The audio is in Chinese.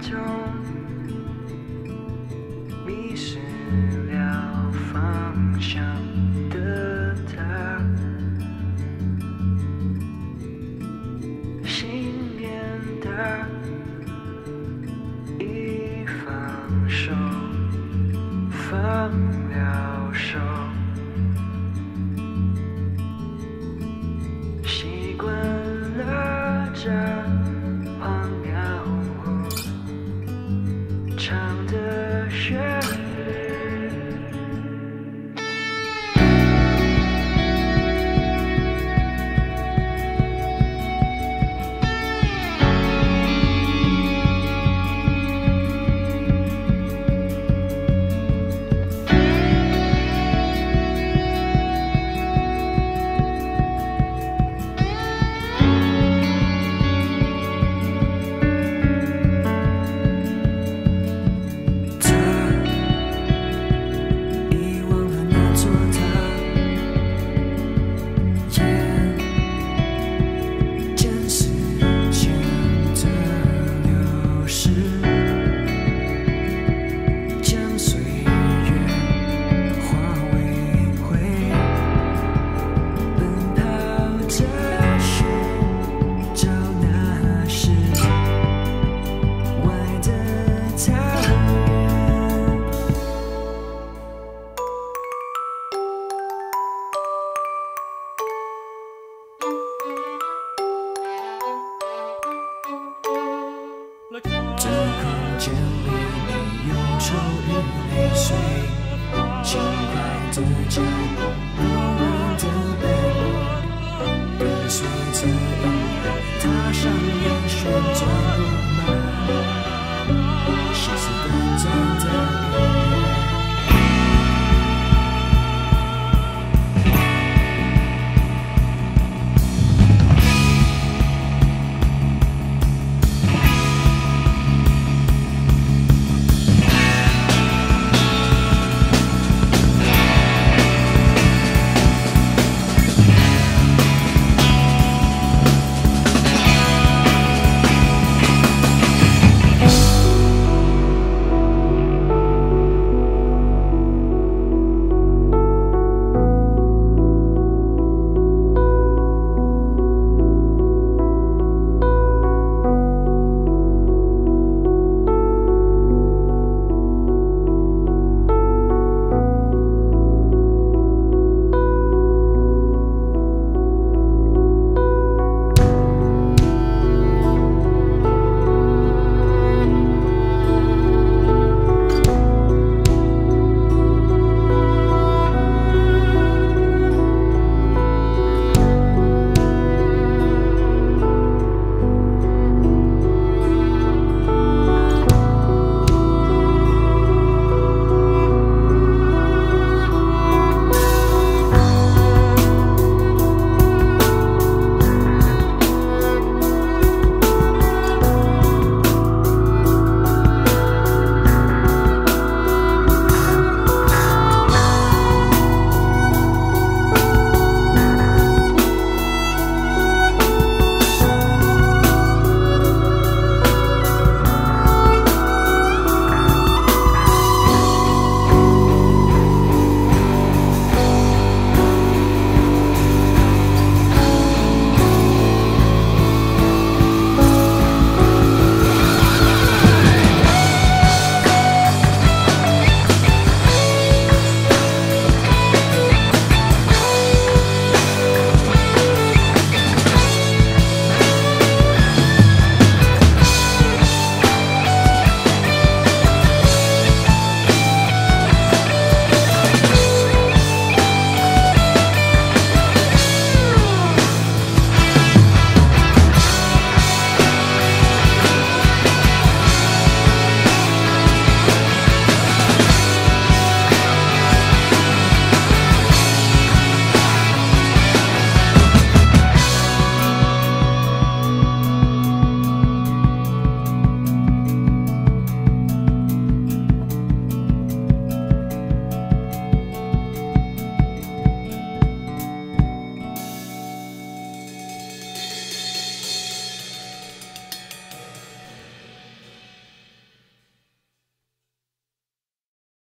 中迷失了方向的他，信念的。一放手，放。你将我的背影从此一踏上人生